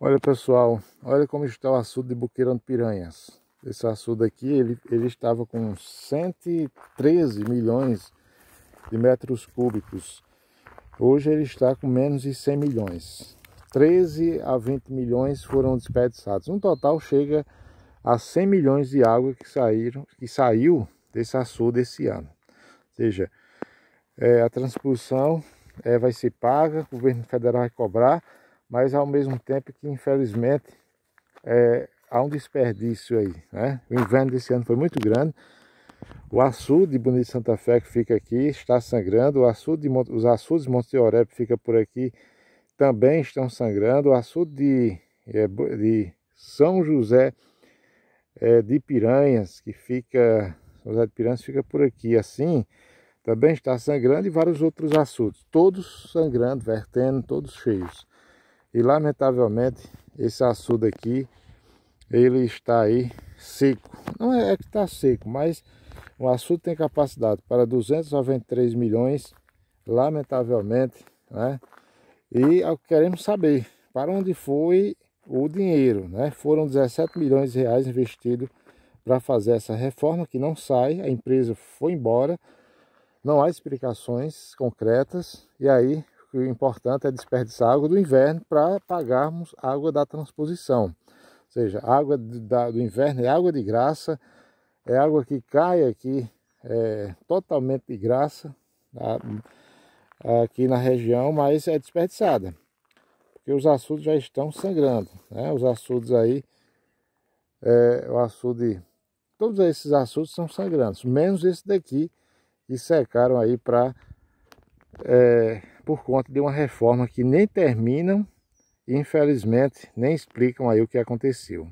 Olha pessoal, olha como está o açude de Buqueirão de Piranhas. Esse açude aqui, ele, ele estava com 113 milhões de metros cúbicos. Hoje ele está com menos de 100 milhões. 13 a 20 milhões foram desperdiçados. Um total chega a 100 milhões de água que saíram, que saiu desse açude esse ano. Ou seja, é, a transposição é, vai ser paga, o governo federal vai cobrar, mas ao mesmo tempo que infelizmente é, há um desperdício aí. Né? O inverno desse ano foi muito grande. O açude de Bonito Santa Fé que fica aqui está sangrando. O açude de, os açudes de Monte que fica por aqui também estão sangrando. O açude de, é, de São José é, de Piranhas, que fica, São José de Piranhas fica por aqui assim, também está sangrando e vários outros açudes, todos sangrando, vertendo, todos cheios. E lamentavelmente esse açude aqui, ele está aí seco. Não é, é que está seco, mas o açude tem capacidade para 293 milhões, lamentavelmente, né? E queremos saber para onde foi o dinheiro, né? Foram 17 milhões de reais investidos para fazer essa reforma que não sai, a empresa foi embora, não há explicações concretas e aí o importante é desperdiçar água do inverno para pagarmos água da transposição. Ou seja, água do inverno é água de graça, é água que cai aqui é, totalmente de graça tá? aqui na região, mas é desperdiçada. Porque os açudes já estão sangrando. Né? Os açudes aí, é, o açude, todos esses açudes são sangrantes, menos esse daqui que secaram aí para é, por conta de uma reforma que nem terminam e infelizmente nem explicam aí o que aconteceu.